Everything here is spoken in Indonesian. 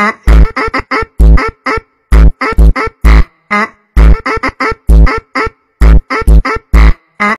A.